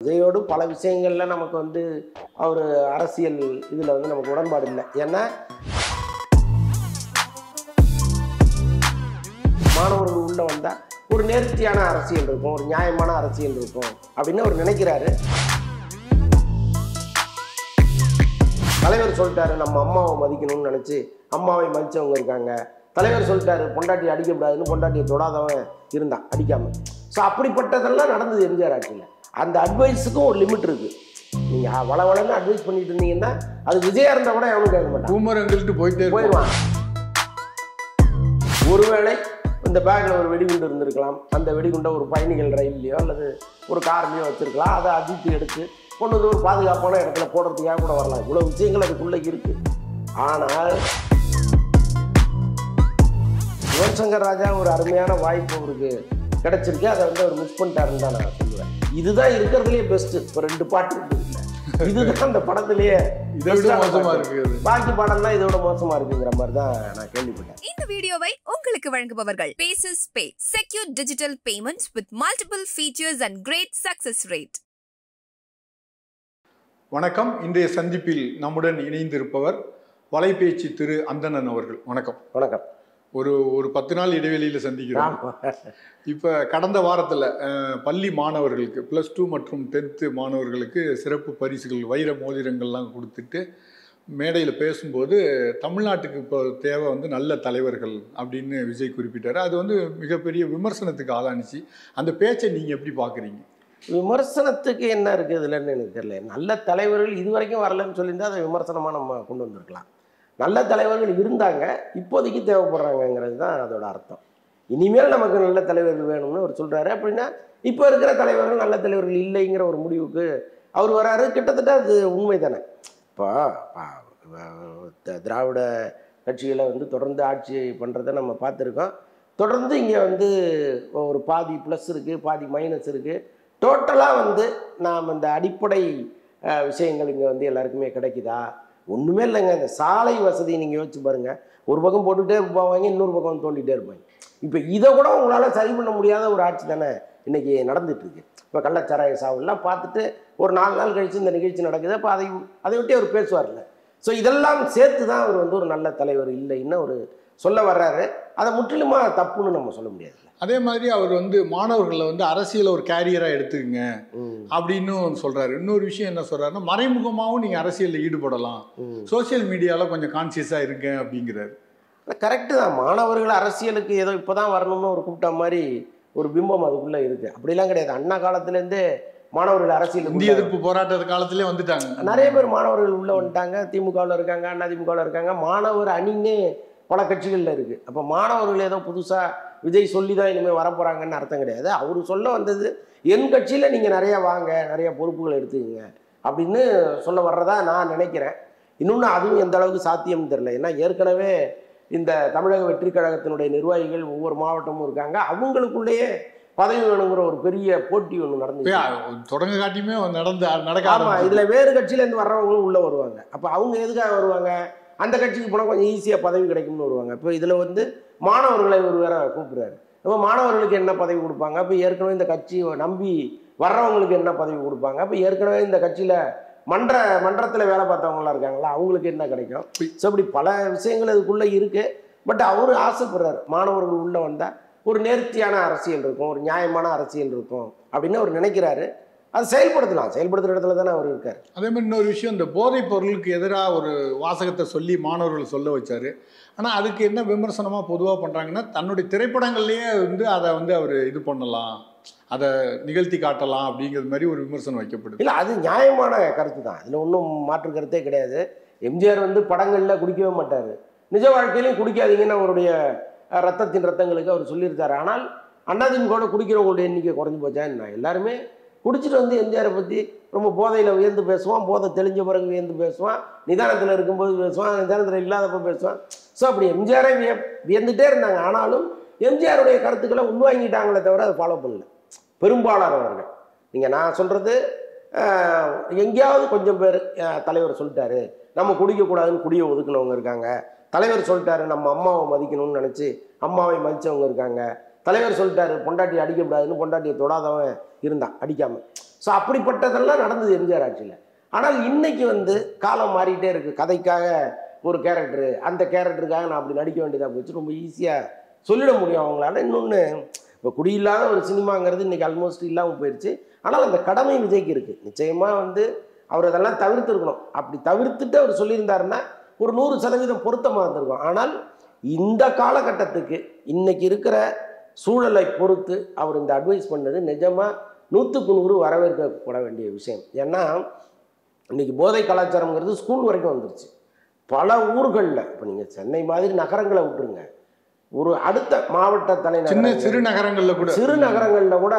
விஜயோடு பல விஷயங்களில் நமக்கு வந்து அவர் அரசியல் இதில் வந்து நமக்கு உடன்பாடு இல்லை. ஏன்னா மாணவர்கள் உள்ளே வந்தால் ஒரு நேர்த்தியான அரசியல் இருக்கும் ஒரு நியாயமான அரசியல் இருக்கும் அப்படின்னு அவர் நினைக்கிறாரு. தலைவர் சொல்லிட்டாரு நம்ம அம்மாவை மதிக்கணும்னு நினச்சி அம்மாவை மதித்தவங்க இருக்காங்க. தலைவர் சொல்லிட்டாரு பொண்டாட்டி அடிக்கக்கூடாதுன்னு பொண்டாட்டியை தொடாதவன் இருந்தான் அடிக்காமல் ஸோ அப்படிப்பட்டதெல்லாம் நடந்தது எம்ஜிஆர் ஆட்சியில். அந்த அட்வைஸுக்கும் ஒரு லிமிட் இருக்கு. நீங்க வள வளன்னு அட்வைஸ் பண்ணிட்டு இருந்தீங்கன்னா அது விஜயா இருந்தா கூட எவனும் கேட்க மாட்டான் பூமர் எங்கள்கிட்ட போயிட்டே போயிடுவான் ஒருவேளை இந்த பேக்ல ஒரு வெடிகுண்டு இருந்திருக்கலாம். அந்த வெடிகுண்டை ஒரு பயணிகள் ரயில்லையோ அல்லது ஒரு கார்லையோ வச்சிருக்கலாம். அதை அதிர்த்து எடுத்து கொண்டு வந்து ஒரு பாதுகாப்பான இடத்துல போடுறதுக்காக கூட வரலாம். இவ்வளவு விஷயங்கள் அதுக்குள்ள இருக்கு. ஆனால் யுவன் சங்கர் ராஜா ஒரு அருமையான வாய்ப்பு அவருக்கு. கிடைச்சிருக்கு அதை வந்து அவர் மிஸ் பண்ணிட்டாருன்னு தான் நான் சொல்லுவேன். இதுதான் இருக்கிறதுலயே பெஸ்ட் இப்போ ரெண்டு பாட்டு இருக்குது இதுதான் அந்த படத்திலேயே இதை விட மோசமா பாட்டு. இருக்கு அது. பாக்கி படம்லாம் இதோட மோசமா இருக்குங்கிற மாதிரி தான் நான் கேள்விப்பட்டேன். இந்த வீடியோவை உங்களுக்கு வழங்குபவர்கள் bases pay secure digital payment with multiple features and great success rate வணக்கம். இன்றைய சந்திப்பில் நம்முடன் இணைந்திருப்பவர் வலைபேச்சு திரு அந்தணன் அவர்கள். வணக்கம். வணக்கம். ஒரு ஒரு பத்து நாள் இடைவெளியில் சந்திக்கிறோம். இப்போ கடந்த வாரத்தில் பள்ளி மாணவர்களுக்கு ப்ளஸ் டூ மற்றும் டென்த்து மாணவர்களுக்கு சிறப்பு பரிசுகள் வைர மோதிரங்கள்லாம் கொடுத்துட்டு மேடையில் பேசும்போது தமிழ்நாட்டுக்கு இப்போ தேவை வந்து நல்ல தலைவர்கள் அப்படின்னு விஜய் குறிப்பிட்டார். அது வந்து மிகப்பெரிய விமர்சனத்துக்கு ஆளானுச்சு. அந்த பேச்சை நீங்கள் எப்படி பார்க்குறீங்க விமர்சனத்துக்கு என்ன இருக்கு இதுலன்னு எனக்கு தெரியல. நல்ல தலைவர்கள் இது வரைக்கும் வரலன்னு சொல்லியிருந்தா அதை விமர்சனமா நம்ம கொண்டு வந்திருக்கலாம். நல்ல தலைவர்கள் இருந்தாங்க இப்போதைக்கு தேவைப்படுறாங்கங்கிறது தான் அதோட அர்த்தம். இனிமேல் நமக்கு நல்ல தலைவர்கள் வேணும்னு அவர் சொல்கிறாரு அப்படின்னா இப்போ இருக்கிற தலைவர்கள் நல்ல தலைவர்கள் இல்லைங்கிற ஒரு முடிவுக்கு அவர் வராரு. கிட்டத்தட்ட அது உண்மை தானே இப்போ த- திராவிட கட்சிகளை வந்து தொடர்ந்து ஆட்சி பண்ணுறதை நம்ம பார்த்துருக்கோம். தொடர்ந்து இங்கே வந்து ஒரு பாதி ப்ளஸ் இருக்குது பாதி மைனஸ் இருக்குது டோட்டலாக வந்து நாம் இந்த அடிப்படை விஷயங்கள் இங்கே வந்து எல்லாருக்குமே கிடைக்குதா? ஒன்றுமே இல்லைங்க. இந்த சாலை வசதி நீங்கள் யோசிச்சு பாருங்கள் ஒரு பக்கம் போட்டுகிட்டே போவாங்க இன்னொரு பக்கம் தோண்டிகிட்டே இருப்பாங்க. இப்போ இதை கூட உங்களால் சரி பண்ண முடியாத ஒரு ஆட்சி தானே இன்றைக்கி நடந்துட்டு இப்போ கள்ளச்சாராய சாவுலாம் பார்த்துட்டு ஒரு நாலு நாள் கழிச்சு இந்த நிகழ்ச்சி நடக்குது. அப்போ அதை அதை விட்டு அவர் பேசுவார்ல. ஸோ இதெல்லாம் சேர்த்து தான் அவர் வந்து ஒரு நல்ல தலைவர் இல்லைன்னு ஒரு சொல்ல வர்றாரு. அதை முற்றிலுமா தப்புன்னு நம்ம சொல்ல முடியாது. அதே மாதிரி அவர் வந்து மாணவர்களை வந்து அரசியலை ஒரு கேரியராக எடுத்துக்கங்க அப்படின்னு சொல்றாரு. இன்னொரு விஷயம் என்ன சொல்றாருன்னா மறைமுகமாகவும் நீங்கள் அரசியலில் ஈடுபடலாம். ம். சோஷியல் மீடியாவில் கொஞ்சம் கான்சியஸாக இருங்க அப்படிங்கிறாரு. கரெக்டு தான். மாணவர்கள் அரசியலுக்கு ஏதோ இப்போ தான் வரணும்னு ஒரு கூப்பிட்ட மாதிரி ஒரு பிம்பம் அதுக்குள்ளே இருக்குது அப்படிலாம் கிடையாது. அண்ணா காலத்துலேருந்தே மாணவர்கள் அரசியல் இந்திய எதிர்ப்பு போராட்ட காலத்திலே வந்துட்டாங்க. நிறைய பேர் மாணவர்கள் உள்ளே வந்துட்டாங்க. திமுகவில் இருக்காங்க அண்ணா திமுகவில் இருக்காங்க. மாணவர் அணின்னே பல கட்சிகளில் இருக்குது அப்போ மாணவர்கள் ஏதோ புதுசாக விஜய் சொல்லி தான் இனிமேல் வரப்போகிறாங்கன்னு அர்த்தம் கிடையாது. அவர் சொல்ல வந்தது என் கட்சியில் நீங்கள் நிறைய வாங்க நிறைய பொறுப்புகள் எடுத்துக்கங்க அப்படின்னு சொல்ல வர்றதா நான் நினைக்கிறேன். இன்னொன்று அதுவும் எந்த அளவுக்கு சாத்தியம்னு தெரில ஏன்னா ஏற்கனவே இந்த தமிழக வெற்றி கழகத்தினுடைய நிர்வாகிகள் ஒவ்வொரு மாவட்டமும் இருக்காங்க. அவங்களுக்குள்ளேயே பதவி வேணுங்கிற ஒரு பெரிய போட்டி ஒன்று நடந்துச்சு. போய் தொடங்க காட்டியுமே நடந்த நடக்க ஆமா ஆரம்பிச்சு. இதுல வேறு கட்சியில இருந்து வர்றவங்களும் உள்ள வருவாங்க. அப்ப அவங்க எதுக்காக வருவாங்க? அந்த கட்சிக்கு போனால் கொஞ்சம் ஈஸியாக பதவி கிடைக்கும்னு வருவாங்க. இப்போ இதில் வந்து மாணவர்களை ஒரு வேற கூப்பிடுறாரு. இப்போ மாணவர்களுக்கு என்ன பதவி கொடுப்பாங்க? இப்போ ஏற்கனவே இந்த கட்சி நம்பி வர்றவங்களுக்கு என்ன பதவி கொடுப்பாங்க? இப்போ ஏற்கனவே இந்த கட்சியில் மன்ற மன்றத்தில் வேலை பார்த்தவங்களாம் இருக்காங்களா அவங்களுக்கு என்ன கிடைக்கும்? ஸோ இப்படி பல விஷயங்கள் இதுக்குள்ளே இருக்குது பட் அவர் ஆசைப்படுறாரு. மாணவர்கள் உள்ளே வந்தால் ஒரு நேர்த்தியான அரசியல் இருக்கும் ஒரு நியாயமான அரசியல் இருக்கும் அப்படின்னு அவர் நினைக்கிறாரு. அது செயல்படுத்தலாம். செயல்படுத்துற இடத்துல தானே அவர் இருக்கார். அதே மாதிரி இன்னொரு விஷயம் இந்த போதைப் பொருளுக்கு எதிராக ஒரு வாசகத்தை சொல்லி மாணவர்கள் சொல்ல வச்சாரு. ஆனால் அதுக்கு என்ன விமர்சனமாக பொதுவாக பண்ணுறாங்கன்னா தன்னுடைய திரைப்படங்கள்லேயே வந்து அதை வந்து அவர் இது பண்ணலாம். அதை நிகழ்த்தி காட்டலாம் அப்படிங்கிறது மாதிரி ஒரு விமர்சனம் வைக்கப்படுது. இல்லை அது நியாயமான கருத்து தான். அதில் ஒன்றும் மாற்று கருத்தே கிடையாது. எம்ஜிஆர் வந்து படங்களில் குடிக்கவே மாட்டார். நிஜ வாழ்க்கையிலையும் குடிக்காதீங்கன்னு அவருடைய ரத்தத்தின் ரத்தங்களுக்கு அவர் சொல்லியிருக்காரு. ஆனால் அண்ணாதிமுக குடிக்கிறவங்களுடைய எண்ணிக்கை குறைஞ்சு போச்சா என்ன? எல்லாருமே குடிச்சிட்டு வந்து எம்ஜிஆரை பற்றி ரொம்ப போதையில் உயர்ந்து பேசுவான் போதை தெளிஞ்ச பிறகு உயர்ந்து பேசுவான் நிதானத்தில் இருக்கும்போது பேசுவான் நிதானத்தில் இல்லாதப்போ பேசுவான். ஸோ அப்படி எம்ஜிஆரே விய வியந்துட்டே இருந்தாங்க. ஆனாலும் எம்ஜிஆருடைய கருத்துக்களை உள்வாங்கிட்டாங்களே தவிர அதை ஃபாலோ பண்ணல. பெரும்பாலானவர்கள் நீங்கள் நான் சொல்கிறது எங்கேயாவது கொஞ்சம் பேர் தலைவர் சொல்லிட்டாரு நம்ம குடிக்கக்கூடாதுன்னு குடியை ஒதுக்கினவங்க இருக்காங்க. தலைவர் சொல்லிட்டாரு நம்ம அம்மாவை மதிக்கணும்னு நினச்சி அம்மாவை மதித்தவங்க இருக்காங்க. தலைவர் சொல்லிட்டாரு பொண்டாட்டி அடிக்கக்கூடாதுன்னு பொண்டாட்டியை தொடாதவன் இருந்தான் அடிக்காமல் ஸோ அப்படிப்பட்டதெல்லாம் நடந்தது எம்ஜிஆர் ஆட்சியில். ஆனால் இன்னைக்கு வந்து காலம் மாறிட்டே இருக்குது கதைக்காக ஒரு கேரக்டரு அந்த கேரக்டருக்காக நான் அப்படி நடிக்க வேண்டியதாக போச்சு. ரொம்ப ஈஸியாக சொல்லிட முடியும் அவங்களால. இன்னொன்று இப்போ குடியில்லாத ஒரு சினிமாங்கிறது இன்றைக்கி ஆல்மோஸ்ட் இல்லாமல் போயிடுச்சு ஆனால் அந்த கடமை விஜய்க்கு இருக்குது நிச்சயமாக வந்து அவர் அதெல்லாம் தவிர்த்துருக்கணும். அப்படி தவிர்த்துட்டு அவர் சொல்லியிருந்தாருன்னா ஒரு நூறு சதவீதம் பொருத்தமாக இருந்திருக்கும். ஆனால் இந்த காலகட்டத்துக்கு இன்றைக்கி இருக்கிற சூழலை பொறுத்து அவர் இந்த அட்வைஸ் பண்ணது நிஜமாக நூற்றுக்கு நூறு வரவேற்கப்பட வேண்டிய விஷயம். ஏன்னா இன்னைக்கு போதை கலாச்சாரங்கிறது ஸ்கூல் வரைக்கும் வந்துருச்சு. பல ஊர்களில் இப்போ நீங்கள் சென்னை மாதிரி நகரங்களை விட்டுருங்க. ஒரு அடுத்த மாவட்ட சின்ன தலைநகர் சிறு நகரங்கள்ல கூட. சிறு நகரங்களில் கூட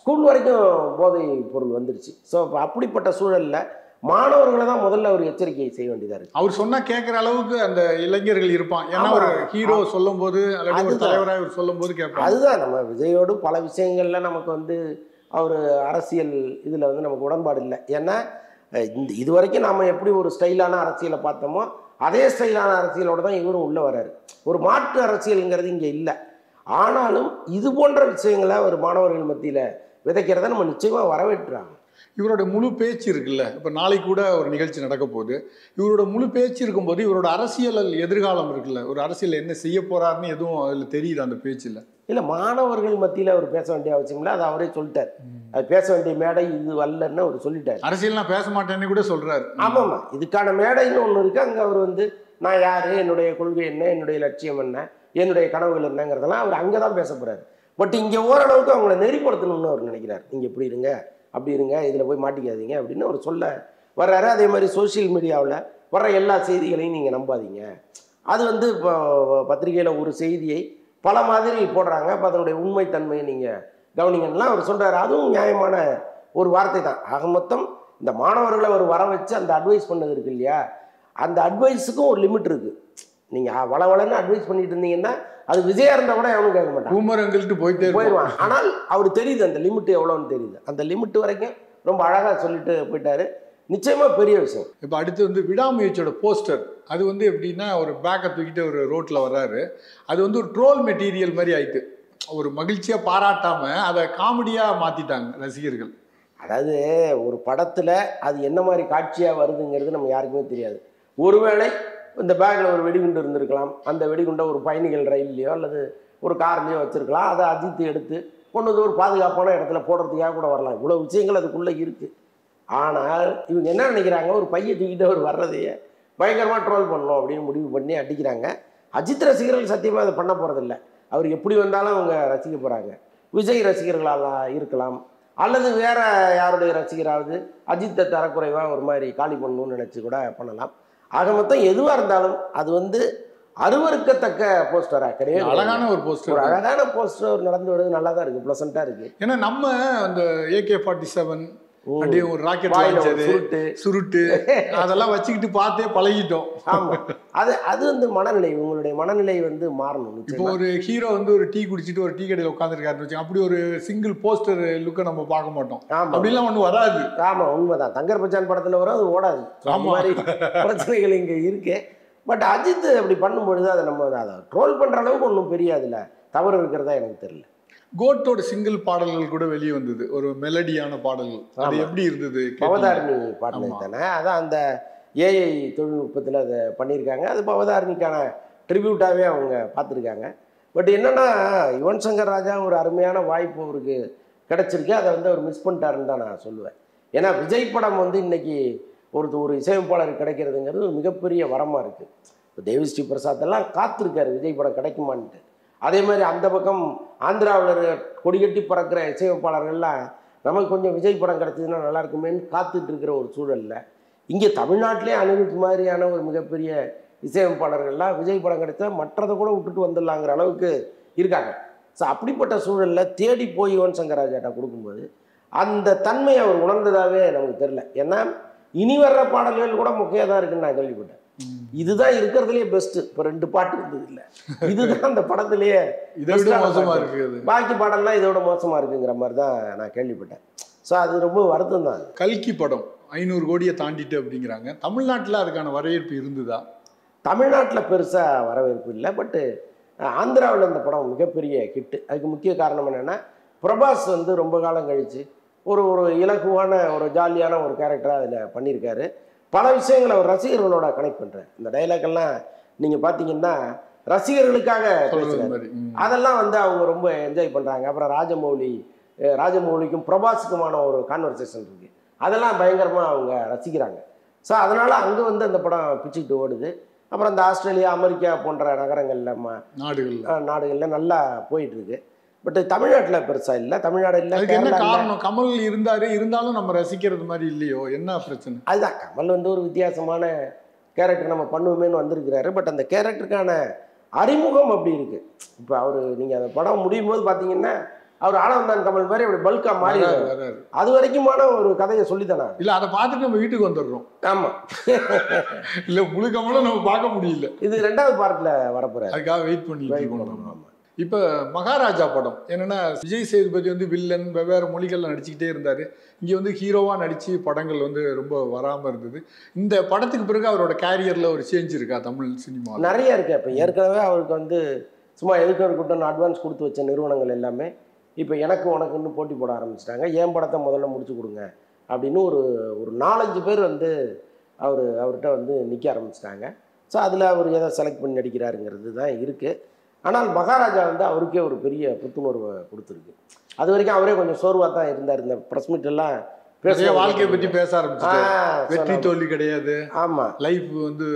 ஸ்கூல் வரைக்கும் போதை பொருள் வந்துருச்சு. ஸோ அப்படிப்பட்ட சூழல்ல மாணவர்களை தான் முதல்ல ஒரு எச்சரிக்கை செய்ய வேண்டியதாக இருக்குது அவர் சொன்னா கேட்குற அளவுக்கு அந்த இளைஞர்கள் இருப்பான். ஏன்னா. ஒரு ஹீரோ சொல்லும் போது அல்லது ஒரு அதுதான். தலைவராக இவர் சொல்லும் போது கேட்பாங்க. அதுதான் நம்ம விஜயோடு பல விஷயங்கள்ல நமக்கு வந்து அவர் அரசியல் இதில் வந்து நமக்கு உடன்பாடு இல்லை. ஏன்னா இந்த இது வரைக்கும் நாம் எப்படி ஒரு ஸ்டைலான அரசியலை பார்த்தோமோ அதே ஸ்டைலான அரசியலோட தான் இவரும் உள்ளே வராரு. ஒரு மாற்று அரசியலுங்கிறது இங்கே இல்லை. ஆனாலும் இது போன்ற விஷயங்களை ஒரு மாணவர்கள் மத்தியில் விதைக்கிறத நம்ம நிச்சயமாக வரவேற்றாங்க. இவரோட முழு பேச்சு இருக்குல்ல. இப்போ நாளைக்கு கூட ஒரு நிகழ்ச்சி நடக்க போகுது. இவரோட முழு பேச்சு இருக்கும்போது இவரோட அரசியல் எதிர்காலம் இருக்குல்ல. ஒரு அரசியல் என்ன செய்ய போறாருன்னு எதுவும் அதில் தெரியுது அந்த பேச்சில்? இல்லை மாணவர்கள் மத்தியில் அவர் பேச வேண்டிய அவசியம் இல்லை அதை அவரே சொல்லிட்டார். அது பேச வேண்டிய மேடை இது வரலன்னு அவர் சொல்லிட்டார். அரசியல் நான் பேச மாட்டேன்னு கூட சொல்றாரு. ஆமாம்மா இதுக்கான மேடைன்னு ஒன்று இருக்குது அங்கே அவர் வந்து நான் யார்? என்னுடைய கொள்கை என்ன? என்னுடைய லட்சியம் என்ன? என்னுடைய கனவுகள் என்னங்கிறதெல்லாம் அவர் அங்கே தான் பேச போகிறார் பட் இங்கே ஓரளவுக்கு அவங்கள நெறிப்படுத்தணும்னு அவர் நினைக்கிறார். நீங்கள் இப்படி இருங்க? அப்படி இருங்க இதில் போய் மாட்டிக்காதீங்க அப்படின்னு அவர் சொல்ல வர்றாரு. அதே மாதிரி சோஷியல் மீடியாவில் வர்ற எல்லா செய்திகளையும் நீங்கள் நம்பாதீங்க. அது வந்து இப்போ பத்திரிகையில் ஒரு செய்தியை பல மாதிரி போடுறாங்க. அப்போ அதனுடைய உண்மைத்தன்மையை நீங்கள் கவனிங்கன்னா அவர் சொல்கிறாரு அதுவும் நியாயமான ஒரு வார்த்தை தான். ஆக மொத்தம் இந்த மாணவர்களை அவர் வர வச்சு அந்த அட்வைஸ் பண்ணது இருக்கு இல்லையா? அந்த அட்வைஸுக்கும் ஒரு லிமிட் இருக்குது நீங்கள் வளவளன்னு அட்வைஸ் பண்ணிட்டு இருந்தீங்கன்னா அது விஜயா இருந்தால் கூட எவனும் கேட்க மாட்டான் பூமரங்கள்ட்டு போயிட்டே போயிடுவான் ஆனால் அவர் தெரியுது அந்த லிமிட் எவ்வளோன்னு தெரியுது. அந்த லிமிட் வரைக்கும் ரொம்ப அழகாக சொல்லிட்டு போயிட்டாரு. நிச்சயமா பெரிய விஷயம். இப்போ அடுத்து வந்து விடாமுயற்சியோட போஸ்டர். அது வந்து எப்படின்னா ஒரு பேக்கை தூக்கிட்டு ஒரு ரோட்டில் வர்றாரு. அது வந்து ஒரு ட்ரோல் மெட்டீரியல் மாதிரி ஆயிட்டு. ஒரு மகிழ்ச்சியாக பாராட்டாம அதை காமெடியாக மாற்றிட்டாங்க ரசிகர்கள். அதாவது ஒரு படத்தில் அது என்ன மாதிரி காட்சியாக வருதுங்கிறது நம்ம யாருக்குமே தெரியாது. ஒருவேளை இந்த பேக்கில் ஒரு வெடிகுண்டு இருந்திருக்கலாம். அந்த வெடிகுண்டை ஒரு பயணிகள் ரயில்லையோ அல்லது ஒரு கார்லேயோ வச்சுருக்கலாம். அதை அஜித்து எடுத்து கொண்டு வந்து ஒரு பாதுகாப்பான இடத்துல போடுறதுக்காக கூட வரலாம். இவ்வளோ விஷயங்கள் அதுக்குள்ளே இருக்குது ஆனால் இவங்க என்ன நினைக்கிறாங்க? ஒரு பையன் தூக்கிட்டு அவர் வர்றதையே பயங்கரமாக ட்ரோல் பண்ணணும் அப்படின்னு முடிவு பண்ணி அடிக்கிறாங்க. அஜித் ரசிகர்கள் சத்தியமாக அதை பண்ண போகிறதில்ல அவர் எப்படி வந்தாலும் அவங்க ரசிக்க போகிறாங்க விஜய் ரசிகர்களாக இருக்கலாம். அல்லது வேறு யாருடைய ரசிகராவது அஜித்தை தரக்குறைவாக ஒரு மாதிரி காலி பண்ணணும்னு நினச்சி கூட பண்ணலாம். ஆக மொத்தம் எதுவாக இருந்தாலும் அது வந்து அருவருக்கத்தக்க போஸ்டராக கிடையாது. அழகான ஒரு ஒரு போஸ்டர் அழகான போஸ்டர் நடந்து வருது நல்லா தான் இருக்குது ப்ளசண்ட்டாக இருக்குது ஏன்னா நம்ம அந்த ஏகே ஃபார்ட்டி செவன் அப்படியே ஒரு ராக்கெட் லான்ச்சரு சுருட்டு. அதெல்லாம் வச்சுக்கிட்டு பார்த்தே பழகிட்டோம். ஆமா. அது அது வந்து மனநிலை உங்களுடைய மனநிலை வந்து மாறணும் இப்போ. ஒரு ஹீரோ வந்து ஒரு டீ குடிச்சிட்டு ஒரு டீ கடையில் உட்காந்துருக்காருன்னு வச்சுக்கோங்க அப்படி ஒரு சிங்கிள் போஸ்டர் லுக்கை நம்ம பார்க்க மாட்டோம். ஆமா. அப்படிலாம் ஒன்றும் வராது. ஆமா உண்மைதான். தங்கர் பச்சான் படத்துல வரும் அது ஓடாது. அந்த ஆமா. மாதிரி பிரச்சனைகள் இங்க இருக்கு. பட் அஜித் அப்படி பண்ணும்பொழுது அதை நம்ம அதை ட்ரோல் பண்ற அளவுக்கு ஒன்றும் பெரிய அதுல தவறு இருக்கிறதா எனக்கு தெரியல. கோட்டோட சிங்கிள் பாடல்கள் கூட வெளியே வந்தது. ஒரு மெலடியான பாடல்கள். அது. எப்படி இருந்தது? பவதாரணி ஆமா. தானே? அதான் அந்த ஏஐ தொழில்நுட்பத்தில் அதை பண்ணியிருக்காங்க. அது பவதாரணிக்கான ட்ரிபியூட்டாகவே அவங்க பார்த்துருக்காங்க. பட் என்னன்னா யுவன் சங்கர் ராஜா ஒரு அருமையான வாய்ப்பு அவருக்கு கிடைச்சிருக்கு. அதை வந்து அவர் மிஸ் பண்ணிட்டாருன்னு தான் நான் சொல்லுவேன். ஏன்னா விஜய் படம் வந்து இன்னைக்கு ஒரு ஒரு இசையமைப்பாளர் கிடைக்கிறதுங்கிறது ஒரு மிகப்பெரிய வரமாக இருக்குது இப்போ தேவி ஸ்ரீ பிரசாத் எல்லாம் காத்திருக்காரு. விஜய் படம் கிடைக்குமான்ட்டு. அதே மாதிரி அந்த பக்கம் ஆந்திராவில் கொடிகட்டி பறக்கிற இசையமைப்பாளர்கள்லாம் நமக்கு கொஞ்சம் விஜய் படம் கிடச்சிதுன்னா நல்லா இருக்குமேன்னு காத்துட்டு இருக்கிற ஒரு சூழலில். இங்கே தமிழ்நாட்டிலே அனிருத் மாதிரியான ஒரு மிகப்பெரிய இசையமைப்பாளர்கள்லாம் விஜய் படம் கிடைச்சா மற்றதை கூட விட்டுட்டு வந்துடலாங்கிற அளவுக்கு இருக்காங்க. ஸோ அப்படிப்பட்ட சூழலில் தேடி போய் யுவன் சங்கராஜாட்டா கொடுக்கும்போது அந்த தன்மையை அவர் உணர்ந்ததாகவே நமக்கு தெரில ஏன்னா இனி வர்ற பாடல்கள் கூட முக்கியம் தான் இருக்குன்னு நான் கேள்விப்பட்டேன். இதுதான் இருக்கிறதுலே பெஸ்ட் இப்போ ரெண்டு பாட்டு இருந்தது இல்லை. இதுதான் அந்த படத்திலேயே இதை விட best-ஆன மோசமா பாட்டு. இருக்கு அது பாக்கி பாடல்லாம் இதோட மோசமா இருக்குங்கிற மாதிரி தான் நான் கேள்விப்பட்டேன். ஸோ அது ரொம்ப வருத்தம் தான். கல்கி படம் ஐநூறு கோடியை தாண்டிட்டு அப்படிங்கிறாங்க. தமிழ்நாட்டில் அதுக்கான வரவேற்பு இருந்ததா? தமிழ்நாட்டில் பெருசாக வரவேற்பு இல்லை பட்டு ஆந்திராவில் இந்த படம் மிகப்பெரிய ஹிட்டு அதுக்கு முக்கிய காரணம் என்னென்னா பிரபாஸ் வந்து ரொம்ப காலம் கழித்து ஒரு ஒரு இலகுவான ஒரு ஜாலியான ஒரு கேரக்டராக அதில் பண்ணியிருக்காரு. பல விஷயங்களை அவர் ரசிகர்களோட கனெக்ட் பண்ணுறாரு இந்த டைலாக் எல்லாம் நீங்கள் பார்த்தீங்கன்னா ரசிகர்களுக்காக பேசுகிறாரு. அதெல்லாம் வந்து அவங்க ரொம்ப என்ஜாய் பண்ணுறாங்க அப்புறம் ராஜமௌலி ராஜமௌலிக்கும் பிரபாஸுக்குமான ஒரு கான்வர்சேஷன் இருக்குது அதெல்லாம் பயங்கரமாக அவங்க ரசிக்கிறாங்க. ஸோ அதனால் அங்கே வந்து அந்த படம் பிச்சுக்கிட்டு ஓடுது. அப்புறம் இந்த ஆஸ்திரேலியா அமெரிக்கா போன்ற நகரங்களில் நாடுகள்ல. நாடுகளில் நல்லா போயிட்டு இருக்கு. பட் தமிழ்நாட்டில் பெருசாக இல்லை. தமிழ்நாடு இல்லை என்ன காரணம்? கமல் இருந்தாரு இருந்தாலும் நம்ம ரசிக்கிறது மாதிரி இல்லையோ? என்ன பிரச்சனை? அதுதான் கமல் வந்து ஒரு வித்தியாசமான கேரக்டர் நம்ம பண்ணுவோமேன்னு வந்திருக்கிறாரு. பட் அந்த கேரக்டருக்கான அறிமுகம் அப்படி இருக்கு. இப்போ அவர் நீங்கள் அந்த படம் முடியும் போது பார்த்தீங்கன்னா அவர் ஆனந்தான் கமல் மாதிரி அப்படி பல்காக மாறி. அது வரைக்குமான ஒரு கதையை சொல்லித்தானா இல்ல அதை பார்த்துட்டு நம்ம வீட்டுக்கு வந்துடுறோம். ஆமாம் இல்ல முழு கமலும் நம்ம பார்க்க முடியல. இது ரெண்டாவது பார்ட்டில் வரப்போறாரு. அதுக்காக வெயிட் நம்ம. ஆமா. இப்போ மகாராஜா படம். என்னென்னா விஜய் சேதுபதி வந்து வில்லன் வெவ்வேறு மொழிகளில் நடிச்சுக்கிட்டே இருந்தார். இங்கே வந்து ஹீரோவாக நடித்து படங்கள் வந்து ரொம்ப வராமல் இருந்தது. இந்த படத்துக்கு பிறகு அவரோட கேரியரில் ஒரு சேஞ்ச் இருக்கா தமிழ் சினிமா நிறைய இருக்கு இப்போ. ஏற்கனவே அவருக்கு வந்து சும்மா எதுக்கு இருக்கட்டும் அட்வான்ஸ் கொடுத்து வச்ச நிறுவனங்கள் எல்லாமே இப்போ எனக்கு உனக்குன்னு போட்டி போட ஆரம்பிச்சிட்டாங்க. என் படத்தை முதல்ல முடிச்சு கொடுங்க அப்படின்னு ஒரு ஒரு நாலஞ்சு பேர் வந்து அவர் அவர்கிட்ட வந்து நிற்க ஆரம்பிச்சிட்டாங்க. ஸோ அதில் அவர் எதை செலக்ட் பண்ணி நடிக்கிறாருங்கிறது தான் இருக்குது ஆனால் மகாராஜா வந்து அவருக்கே ஒரு பெரிய புத்துணர்வை கொடுத்துருக்கு. அது வரைக்கும் அவரே கொஞ்சம் சோர்வாக தான் இருந்தார். இந்த ப்ரெஸ் மீட் எல்லாம் நிறைய வாழ்க்கையை பத்தி பேச ஆ, ஆரம்பிச்சுட்டாரு வெற்றி. தோல்வி கிடையாது. ஆமாம் லைஃப் வந்து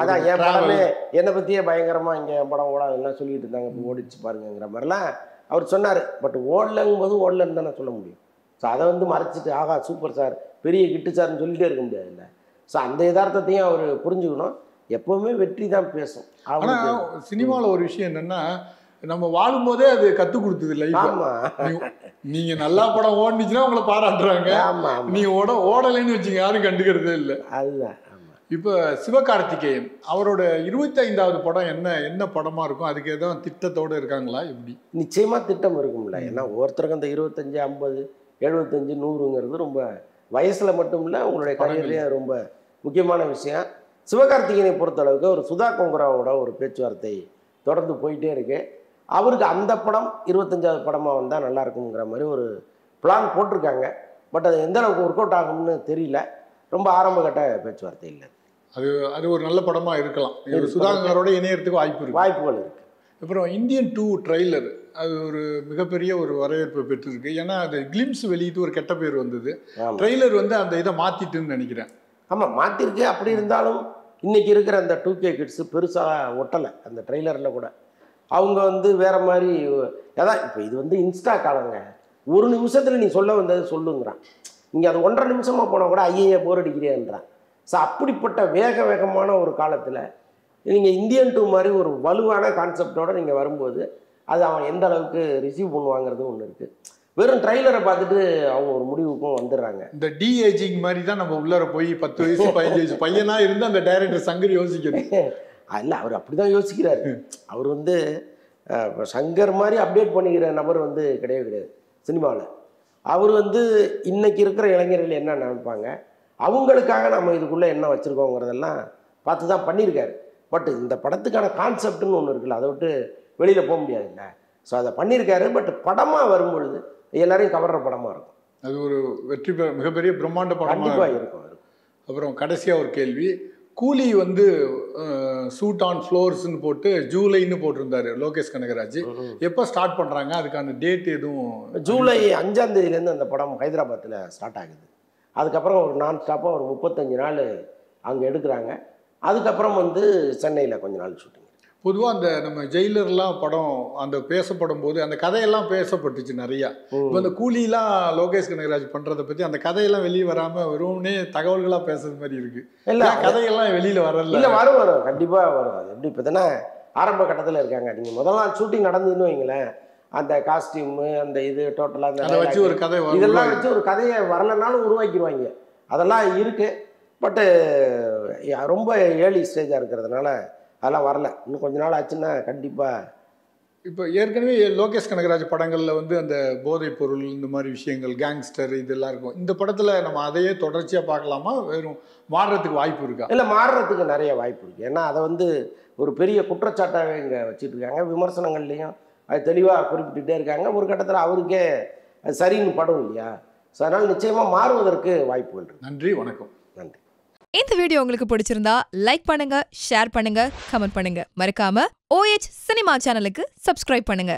அதான் என். படமே என்னை பற்றியே பயங்கரமாக இங்கே என் படம் ஓடாது எல்லாம் சொல்லிட்டு இருந்தாங்க. இப்போ ஓடிச்சு பாருங்கங்கிற மாதிரிலாம் அவர் சொன்னார். பட் ஓடலங்கும் போது ஓடலன்னு தானே சொல்ல முடியும். ஸோ அதை வந்து மறைச்சிட்டு ஆகா சூப்பர் சார் பெரிய கிட்டு சார்னு சொல்லிட்டே இருக்க முடியாதுல்ல. ஸோ அந்த யதார்த்தத்தையும் அவர் புரிஞ்சுக்கணும். எப்பவுமே வெற்றி தான் பேசும். ஆனா அவருக்கு சினிமால ஒரு விஷயம் என்னன்னா நம்ம வாழும்போதே அது கத்து கொடுத்தது லைஃப் நீங்க நல்லா படம் ஓடுனுச்சுன்னா உங்களை பாராட்டுறாங்க. நீங்க ஓட ஓடலைன்னு வச்சுங்க யாரும் கண்டுக்கிறதே இல்லை. அதுதான் இப்போ சிவகார்த்திகேயன் அவரோட இருபத்தைந்தாவது படம் என்ன என்ன படமா இருக்கும்? அதுக்கு எதுவும் திட்டத்தோட இருக்காங்களா? எப்படி? நிச்சயமாக திட்டம் இருக்கும்ல. ஏன்னா ஒவ்வொருத்தருக்கும் அந்த இருபத்தஞ்சி ஐம்பது எழுபத்தஞ்சு நூறுங்கிறது ரொம்ப வயசில் மட்டும் இல்லை உங்களுடைய கரியர்லேயே ரொம்ப முக்கியமான விஷயம். சிவகார்த்திகேயனை பொறுத்தளவுக்கு ஒரு சுதா கொங்குராவோட ஒரு பேச்சுவார்த்தை தொடர்ந்து போயிட்டே இருக்கு. அவருக்கு அந்த படம் இருபத்தஞ்சாவது படமாக வந்தால் நல்லா இருக்குங்கிற மாதிரி ஒரு பிளான் போட்டிருக்காங்க. பட் அது எந்த அளவுக்கு ஒர்க் அவுட் ஆகும்னு தெரியல. ரொம்ப ஆரம்ப கட்ட பேச்சுவார்த்தை இல்லை. அது அது ஒரு நல்ல படமா இருக்கலாம். இது இருக்கு. சுதாகரோட இணையறதுக்கு வாய்ப்பு இருக்கு. வாய்ப்புகள் இருக்கு. அப்புறம் இந்தியன் டூ ட்ரைலர் அது ஒரு மிகப்பெரிய ஒரு வரவேற்பை பெற்றிருக்கு. ஏன்னா அது கிளிம்ஸ் வெளியிட்டு ஒரு கெட்ட பேர் வந்தது. ட்ரெய்லர் வந்து அந்த இதை மாத்திட்டுன்னு நினைக்கிறேன். ஆமாம் மாற்றிருக்கு அப்படி இருந்தாலும் இன்னைக்கு இருக்கிற அந்த டூ கே கிட்ஸு பெருசாக ஒட்டலை அந்த ட்ரெய்லரில் கூட. அவங்க வந்து வேற மாதிரி அதான் இப்போ இது வந்து இன்ஸ்டா காலங்க. ஒரு நிமிஷத்தில் நீ சொல்ல வந்தது சொல்லுங்கிறான். நீங்கள் அது ஒன்றரை நிமிஷமாக போனால் கூட ஐயே போர் அடிக்கிறேன்றான் ஸோ அப்படிப்பட்ட வேக வேகமான ஒரு காலத்தில் நீங்கள் இந்தியன் டூ மாதிரி ஒரு வலுவான கான்செப்டோட நீங்கள் வரும்போது அது அவன் எந்த அளவுக்கு ரிசீவ் பண்ணுவாங்கிறது ஒன்று இருக்குது வெறும் ட்ரைலரை பார்த்துட்டு அவங்க ஒரு முடிவுக்கும் வந்துடுறாங்க. இந்த டி ஏஜிங் மாதிரி தான் நம்ம உள்ளார போய் பத்து வயசு பதினஞ்சு வயசு பையனா இருந்து அந்த டைரக்டர் சங்கர் யோசிக்கணும் இல்லை அவர் அப்படி தான் யோசிக்கிறாரு. அவர் வந்து சங்கர் மாதிரி அப்டேட் பண்ணிக்கிற நபர் வந்து கிடையவே கிடையாது சினிமாவில். அவர் வந்து இன்னைக்கு இருக்கிற இளைஞர்கள் என்ன நினைப்பாங்க? அவங்களுக்காக நம்ம இதுக்குள்ளே என்ன வச்சுருக்கோங்கிறதெல்லாம் பார்த்து தான் பண்ணியிருக்காரு. பட் இந்த படத்துக்கான கான்செப்ட்னு ஒன்று இருக்குல்ல அதை விட்டு வெளியில் போக முடியாதுல்ல. ஸோ அதை பண்ணியிருக்காரு பட் படமாக வரும்பொழுது எல்லாரையும் கவர்ற படமாக இருக்கும். அது ஒரு வெற்றி பெ- மிகப்பெரிய பிரம்மாண்ட படமா கண்டிப்பாக இருக்கும். அப்புறம் கடைசியா ஒரு கேள்வி. கூலி வந்து சூட் ஆன் ஃப்ளோர்ஸ்னு போட்டு ஜூலைன்னு போட்டிருந்தாரு லோகேஷ் கனகராஜ். எப்போ ஸ்டார்ட் பண்றாங்க? அதுக்கான டேட் எதுவும் ஜூலை அஞ்சாம் தேதியிலேருந்து அந்த படம் ஹைதராபாத்தில் ஸ்டார்ட் ஆகுது. அதுக்கப்புறம் ஒரு நான் ஸ்டாப்பாக ஒரு முப்பத்தஞ்சு நாள் அங்கே எடுக்கிறாங்க. அதுக்கப்புறம் வந்து சென்னையில் கொஞ்ச நாள் ஷூட்டிங் பொதுவா அந்த நம்ம ஜெயிலர்லாம் படம் அந்த பேசப்படும் போது அந்த கதையெல்லாம் பேசப்பட்டுச்சு நிறையா. இப்போ அந்த கூலிலாம் லோகேஷ் கனகராஜ் பண்றதை பத்தி அந்த கதையெல்லாம் வெளியே வராம வெறும்னே தகவல்களா பேசுறது மாதிரி இருக்கு. இல்லை கதையெல்லாம் வெளியில வரல? இல்லை வரும் வரும். கண்டிப்பாக வரும். அது எப்படி இப்போ தானே ஆரம்ப கட்டத்தில் இருக்காங்க. நீங்கள் முதல் நாள் ஷூட்டிங் நடந்ததுன்னு வைங்களேன். அந்த காஸ்டியூமு அந்த இது டோட்டலாக அதை வச்சு ஒரு கதை. இதெல்லாம் வச்சு ஒரு கதையை வரலனாலும் உருவாக்கிடுவாங்க அதெல்லாம் இருக்கு. பட்டு ரொம்ப ஏர்லி ஸ்டேஜாக இருக்கிறதுனால அதெல்லாம் வரல. இன்னும் கொஞ்ச நாள் ஆச்சுன்னா கண்டிப்பாக இப்போ ஏற்கனவே லோகேஷ் கனகராஜ் படங்களில் வந்து அந்த போதைப் பொருள் இந்த மாதிரி விஷயங்கள் கேங்ஸ்டர் இதெல்லாம் இருக்கும். இந்த படத்தில் நம்ம அதையே தொடர்ச்சியாக பார்க்கலாமா? வெறும் மாறுறதுக்கு வாய்ப்பு இருக்கா? இல்லை மாறுறதுக்கு நிறைய வாய்ப்பு இருக்குது ஏன்னா அதை வந்து ஒரு பெரிய குற்றச்சாட்டாகவே இங்கே வச்சுட்டு இருக்காங்க. விமர்சனங்கள்லையும் அது தெளிவாக குறிப்பிட்டுட்டே இருக்காங்க. ஒரு கட்டத்தில் அவருக்கே அது சரின்னு படும் இல்லையா? ஸோ அதனால் நிச்சயமாக மாறுவதற்கு வாய்ப்புகள் நன்றி வணக்கம். நன்றி. இந்த வீடியோ உங்களுக்கு பிடிச்சிருந்தா லைக் பண்ணுங்க ஷேர் பண்ணுங்க கமெண்ட் பண்ணுங்க. மறக்காம ஓஎச் சினிமா சேனலுக்கு சப்ஸ்கிரைப் பண்ணுங்க.